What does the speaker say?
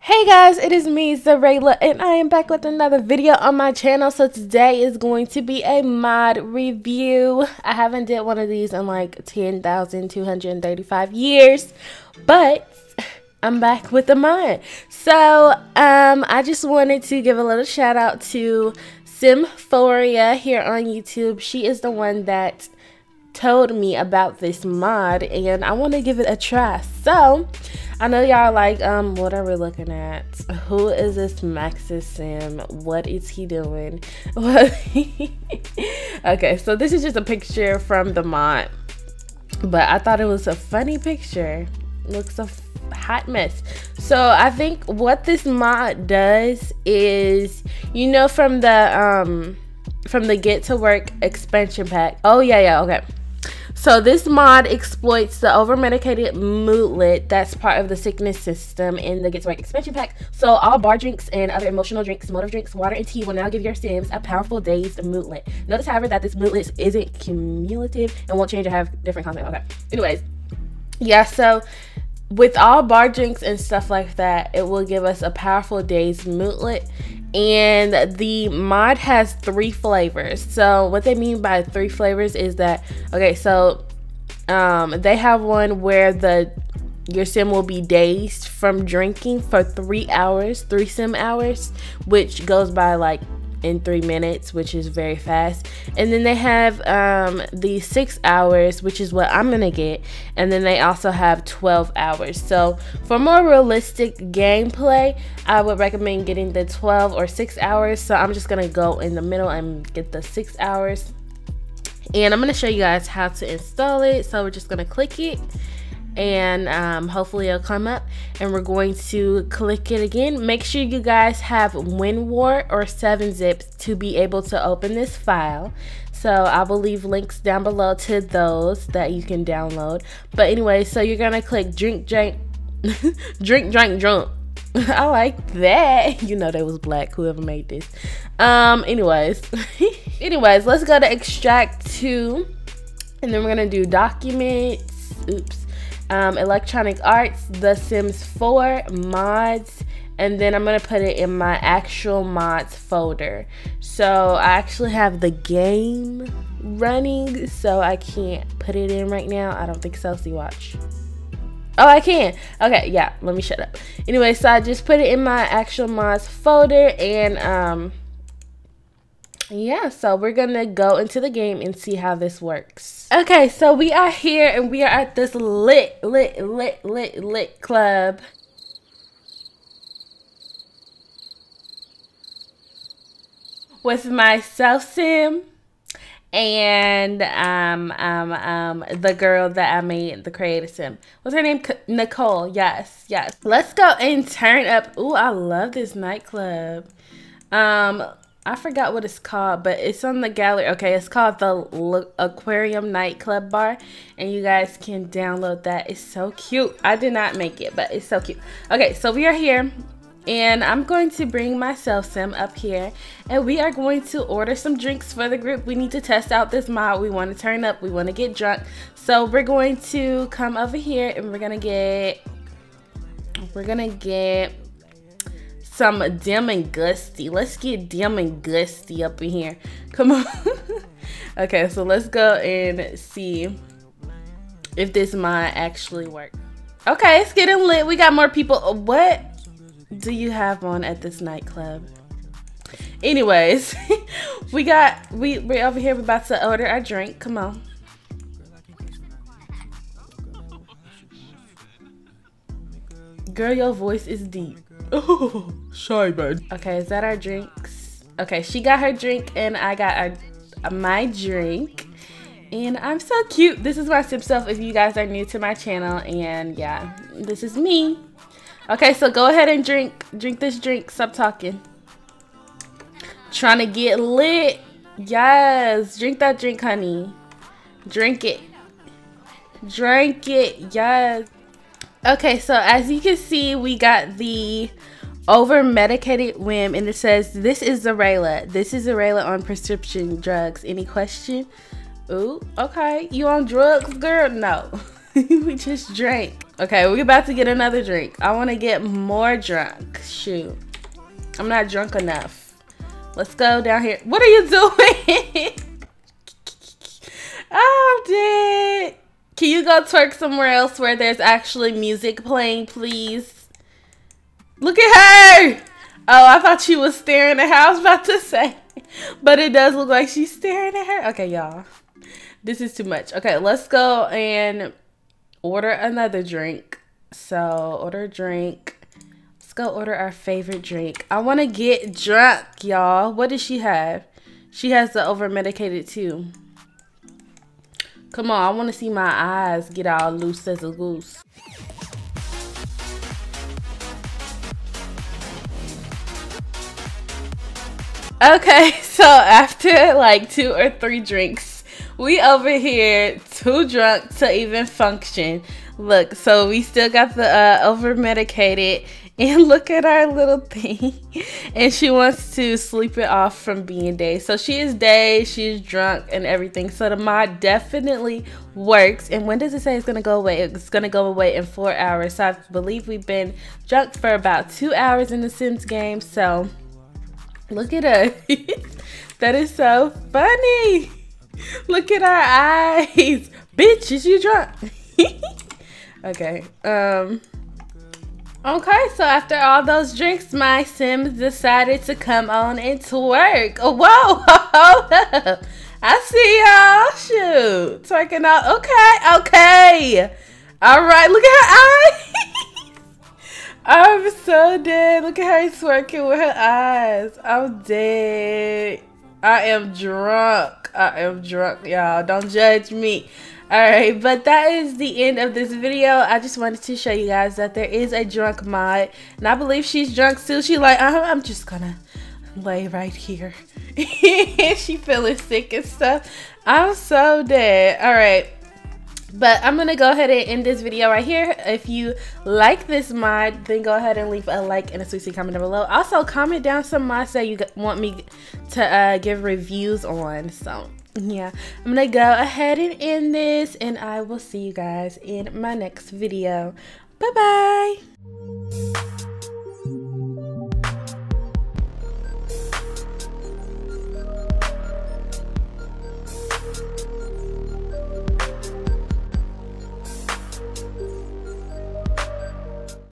Hey guys, it is me, Xureila, and I am back with another video on my channel. So today is going to be a mod review. I haven't did one of these in like 10,235 years, but I'm back with a mod. So um, I just wanted to give a little shout out to Symphoria here on YouTube. She is the one that told me about this mod and I want to give it a try. So I know y'all like, um, what are we looking at? Who is this Maxis Sim? What is he doing? okay, so this is just a picture from the mod. But I thought it was a funny picture. Looks a hot mess. So I think what this mod does is, you know, from the um from the Get to Work expansion pack. Oh yeah, yeah, okay. So this mod exploits the over-medicated moodlet that's part of the sickness system in the Get to Work expansion pack. So all bar drinks and other emotional drinks, motive drinks, water, and tea will now give your sims a powerful dazed moodlet. Notice, however, that this moodlet isn't cumulative and won't change or have different content. Okay. Anyways, yeah, so with all bar drinks and stuff like that, it will give us a powerful dazed moodlet. And the mod has three flavors. So what they mean by three flavors is that okay so um they have one where the your sim will be dazed from drinking for three hours three sim hours which goes by like in three minutes, which is very fast. And then they have um, the six hours, which is what I'm gonna get. And then they also have 12 hours. So for more realistic gameplay, I would recommend getting the 12 or six hours. So I'm just gonna go in the middle and get the six hours. And I'm gonna show you guys how to install it. So we're just gonna click it and um, hopefully it'll come up and we're going to click it again make sure you guys have WinRAR or 7-zip to be able to open this file so I will leave links down below to those that you can download but anyway so you're gonna click drink drink drink drink drunk I like that. You know they was black, whoever made this. Um, anyways. anyways, let's go to extract two. And then we're gonna do documents. Oops um, Electronic Arts, The Sims 4, mods, and then I'm gonna put it in my actual mods folder. So I actually have the game running, so I can't put it in right now. I don't think so. See, watch. Oh, I can. Okay, yeah. Let me shut up. Anyway, so I just put it in my actual mods folder, and um, yeah, so we're gonna go into the game and see how this works. Okay, so we are here and we are at this lit, lit, lit, lit, lit club. With my self sim and um um um the girl that I made the creative sim. What's her name? Nicole. Yes, yes. Let's go and turn up. Ooh, I love this nightclub. Um I forgot what it's called, but it's on the gallery. Okay, it's called the L Aquarium Nightclub Bar, and you guys can download that. It's so cute. I did not make it, but it's so cute. Okay, so we are here, and I'm going to bring myself some up here, and we are going to order some drinks for the group. We need to test out this mod. We want to turn up. We want to get drunk. So we're going to come over here, and we're gonna get. We're gonna get some dim and gusty. Let's get dim and gusty up in here. Come on. okay, so let's go and see if this might actually work. Okay, it's getting lit. We got more people. Uh, what do you have on at this nightclub? Anyways, we got we we're over here. We're about to order our drink. Come on. Girl, your voice is deep. Oh, sorry, bud. Okay, is that our drinks? Okay, she got her drink and I got our, my drink. And I'm so cute. This is my sip self if you guys are new to my channel. And yeah, this is me. Okay, so go ahead and drink. Drink this drink. Stop talking. Trying to get lit. Yes. Drink that drink, honey. Drink it. Drink it. Yes. Okay, so as you can see, we got the over medicated WIM and it says, This is Xureila. This is Xureila on prescription drugs. Any question? Ooh, okay. You on drugs, girl? No. we just drank. Okay, we're about to get another drink. I want to get more drunk. Shoot. I'm not drunk enough. Let's go down here. What are you doing? Can you go twerk somewhere else where there's actually music playing, please? Look at her. Oh, I thought she was staring at her. I was about to say. But it does look like she's staring at her. Okay, y'all. This is too much. Okay, let's go and order another drink. So, order a drink. Let's go order our favorite drink. I want to get drunk, y'all. What does she have? She has the over medicated too. Come on, I want to see my eyes get all loose as a goose. Okay, so after like two or three drinks, we over here too drunk to even function. Look, so we still got the uh, over medicated and look at our little thing. and she wants to sleep it off from being day. So she is day, she's drunk and everything. So the mod definitely works. And when does it say it's gonna go away? It's gonna go away in four hours. So I believe we've been drunk for about two hours in the Sims game. So look at us. that is so funny. Look at our eyes. Bitch, is you drunk? okay. Um Okay, so after all those drinks, my Sims decided to come on and twerk. Whoa, hold up. I see y'all. Shoot. Twerking out. Okay, okay. All right, look at her eyes. I'm so dead. Look at her twerking with her eyes. I'm dead. I am drunk. I am drunk, y'all. Don't judge me. Alright, but that is the end of this video. I just wanted to show you guys that there is a drunk mod. And I believe she's drunk still. She like, uh, I'm just gonna lay right here. she feeling sick and stuff. I'm so dead. Alright. But I'm going to go ahead and end this video right here. If you like this mod, then go ahead and leave a like and a sweet comment down below. Also, comment down some mods that you want me to uh, give reviews on. So, yeah, I'm to go ahead and end this. And I will see you guys in my next video. Bye-bye.